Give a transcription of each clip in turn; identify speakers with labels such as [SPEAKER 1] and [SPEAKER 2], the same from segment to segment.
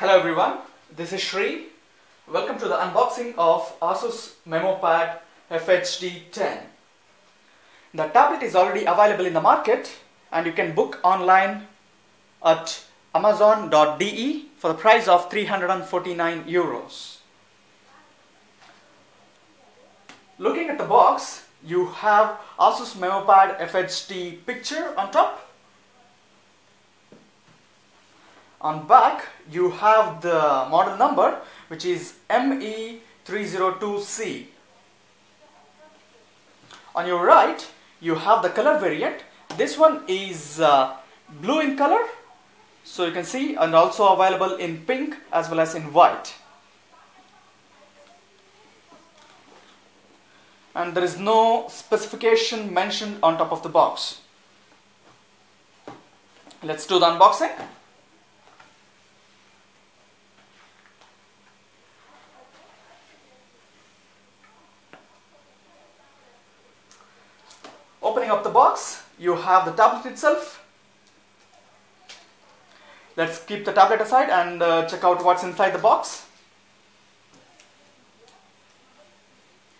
[SPEAKER 1] Hello everyone, this is Shri. Welcome to the unboxing of Asus MemoPad FHD 10. The tablet is already available in the market and you can book online at amazon.de for the price of 349 euros. Looking at the box, you have Asus MemoPad FHD picture on top on back you have the model number which is ME302C. On your right you have the color variant. This one is uh, blue in color so you can see and also available in pink as well as in white. And there is no specification mentioned on top of the box. Let's do the unboxing. Opening up the box, you have the tablet itself. Let's keep the tablet aside and uh, check out what's inside the box.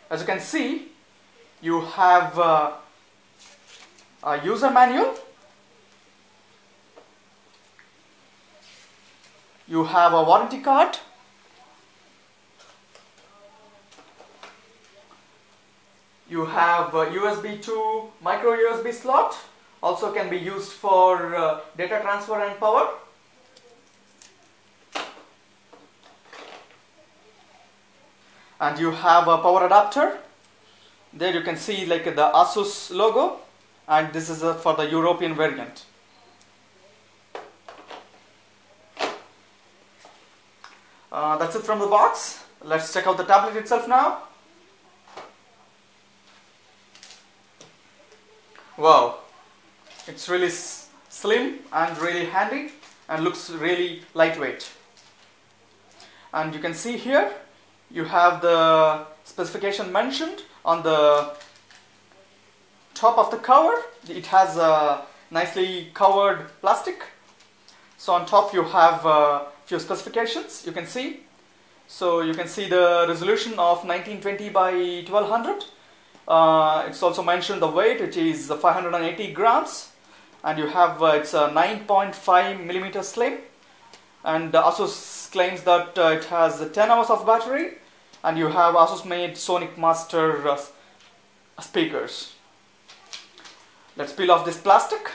[SPEAKER 1] As you can see, you have uh, a user manual. You have a warranty card. You have USB 2 micro USB slot, also can be used for uh, data transfer and power. And you have a power adapter. There you can see like the Asus logo and this is uh, for the European variant. Uh, that's it from the box. Let's check out the tablet itself now. Wow, it's really slim and really handy and looks really lightweight. And you can see here, you have the specification mentioned on the top of the cover. It has a nicely covered plastic. So on top you have a few specifications you can see. So you can see the resolution of 1920 by 1200 uh, it's also mentioned the weight which is 580 grams and you have uh, it's a 9.5 millimeter slim and Asus claims that uh, it has 10 hours of battery and you have Asus made Sonic Master uh, speakers. Let's peel off this plastic.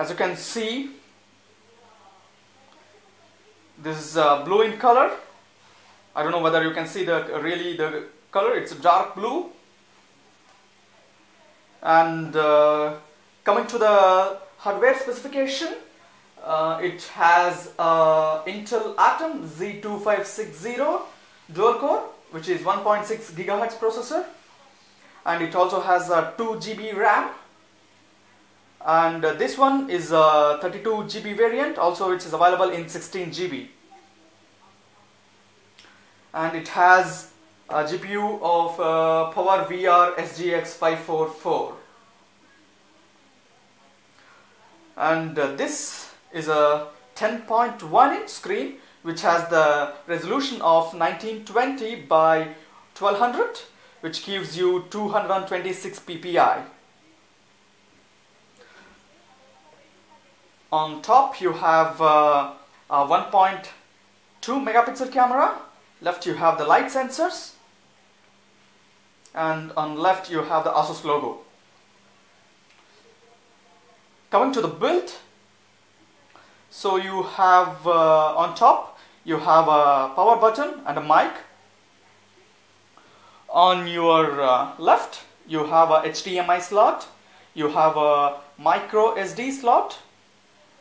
[SPEAKER 1] As you can see this is uh, blue in color. I don't know whether you can see the really the color. It's a dark blue. And uh, coming to the hardware specification uh, it has uh, Intel Atom Z2560 dual core which is 1.6 gigahertz processor. And it also has a 2 GB RAM and uh, this one is a 32 GB variant. Also which is available in 16 GB and it has a GPU of uh, PowerVR SGX 544 and uh, this is a 10.1 inch screen which has the resolution of 1920 by 1200 which gives you 226 ppi on top you have uh, a 1.2 megapixel camera. Left you have the light sensors. And on left you have the Asus logo. Coming to the build. So you have uh, on top you have a power button and a mic. On your uh, left you have a HDMI slot. You have a micro SD slot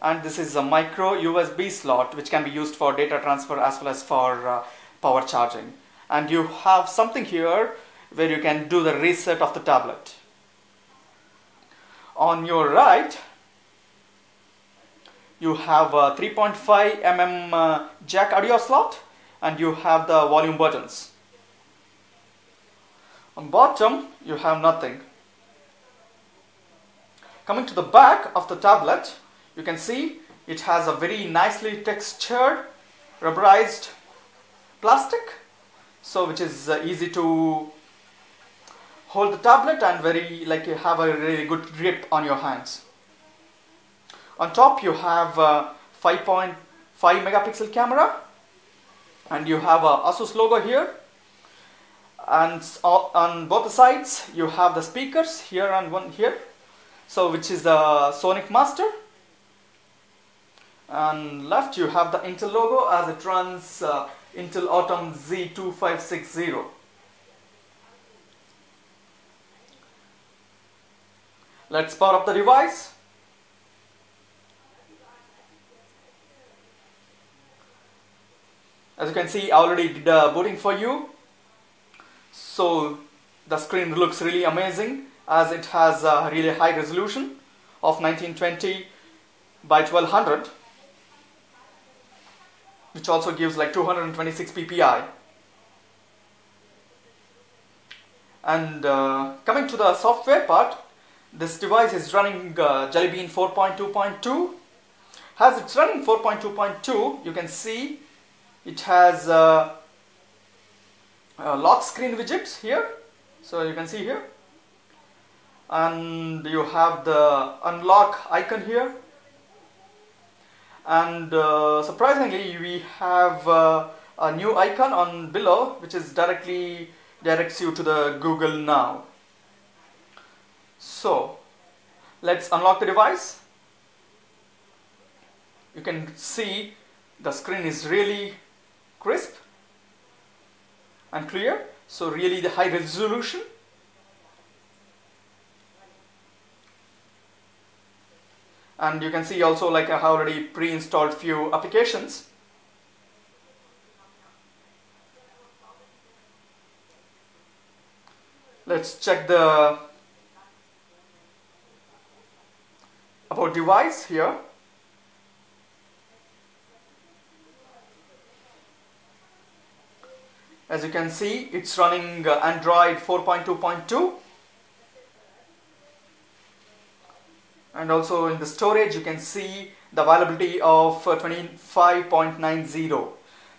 [SPEAKER 1] and this is a micro USB slot which can be used for data transfer as well as for uh, power charging. And you have something here where you can do the reset of the tablet. On your right you have a 3.5 mm uh, jack audio slot and you have the volume buttons. On bottom you have nothing. Coming to the back of the tablet you can see it has a very nicely textured rubberized plastic so which is uh, easy to hold the tablet and very like you have a really good grip on your hands. On top you have a 5.5 megapixel camera and you have a Asus logo here. And on both the sides you have the speakers here and one here so which is the Sonic Master and left you have the Intel logo as it runs uh, Intel Atom Z2560 let's power up the device. As you can see I already did uh, booting for you. So the screen looks really amazing as it has a really high resolution of 1920 by 1200 which also gives like 226 ppi and uh, coming to the software part this device is running uh, Jelly Bean 4.2.2 as it's running 4.2.2 you can see it has uh, uh, lock screen widgets here. So you can see here. And you have the unlock icon here and uh, surprisingly we have uh, a new icon on below which is directly directs you to the Google Now. So let's unlock the device. You can see the screen is really crisp and clear. So really the high resolution and you can see also like I have already pre-installed few applications. Let's check the about device here. As you can see it's running uh, Android 4.2.2 and also in the storage you can see the availability of uh, 25.90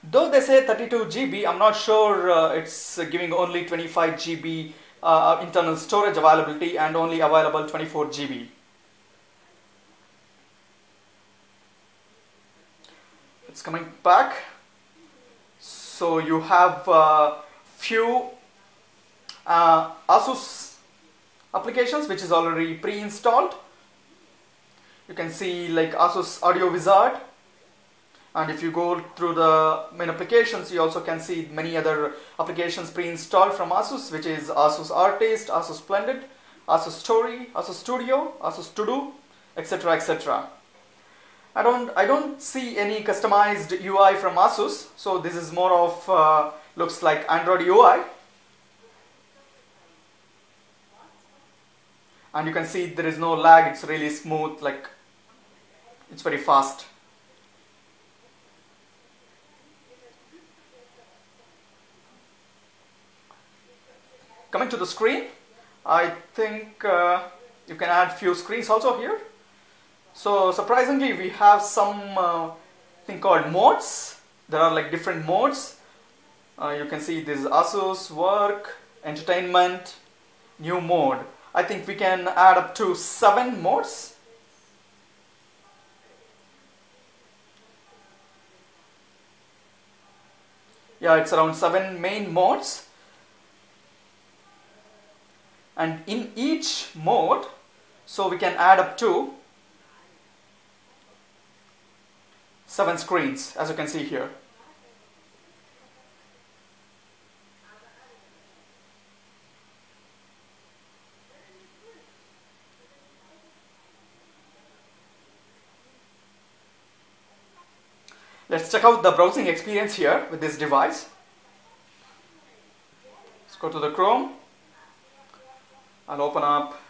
[SPEAKER 1] though they say 32 GB I'm not sure uh, it's giving only 25 GB uh, internal storage availability and only available 24 GB it's coming back. So you have uh, few uh, Asus applications which is already pre-installed you can see like Asus Audio Wizard. And if you go through the main applications you also can see many other applications pre-installed from Asus which is Asus Artist, Asus Splendid, Asus Story, Asus Studio, Asus To Do, etc etc I don't I don't see any customized UI from Asus so this is more of uh, looks like Android UI and you can see there is no lag it's really smooth like it's very fast coming to the screen I think uh, you can add few screens also here so surprisingly we have some uh, thing called modes. There are like different modes. Uh, you can see this Asus, work, entertainment, new mode. I think we can add up to seven modes. Yeah, it's around seven main modes. And in each mode, so we can add up to seven screens as you can see here. Let's check out the browsing experience here with this device. Let's go to the Chrome. I'll open up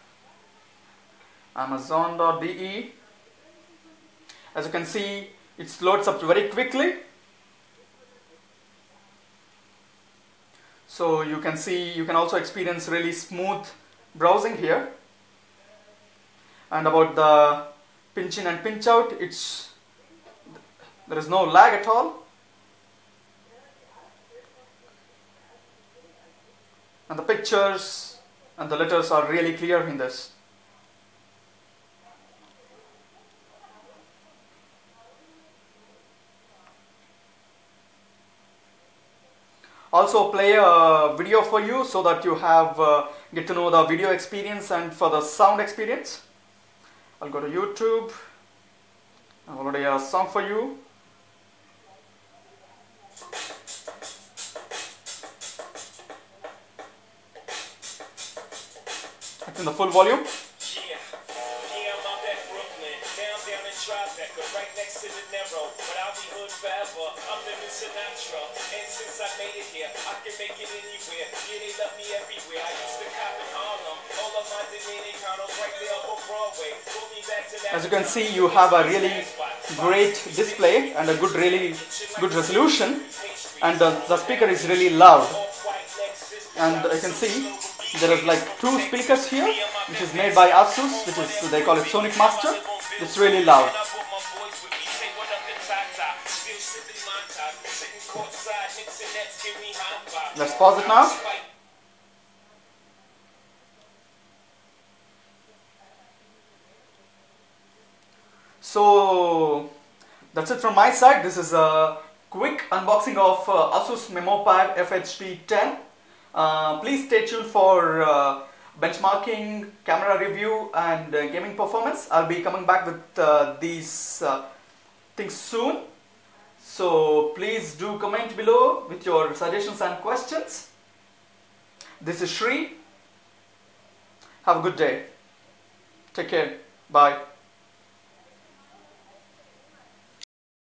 [SPEAKER 1] amazon.de. As you can see, it loads up very quickly so you can see you can also experience really smooth browsing here and about the pinch in and pinch out it's there is no lag at all. And the pictures and the letters are really clear in this. Also play a video for you so that you have uh, get to know the video experience and for the sound experience. I'll go to YouTube. I've already a song for you
[SPEAKER 2] me back to that
[SPEAKER 1] as you can see you have a really great display and a good really good resolution. And the, the speaker is really loud. And you can see there is like two speakers here which is made by Asus which is they call it Sonic Master it's really loud let's pause it now So that's it from my side. This is a quick unboxing of uh, Asus MemoPad FHD 10. Uh, please stay tuned for uh, benchmarking, camera review and uh, gaming performance. I'll be coming back with uh, these uh, things soon. So please do comment below with your suggestions and questions. This is Shri. Have a good day. Take care. Bye.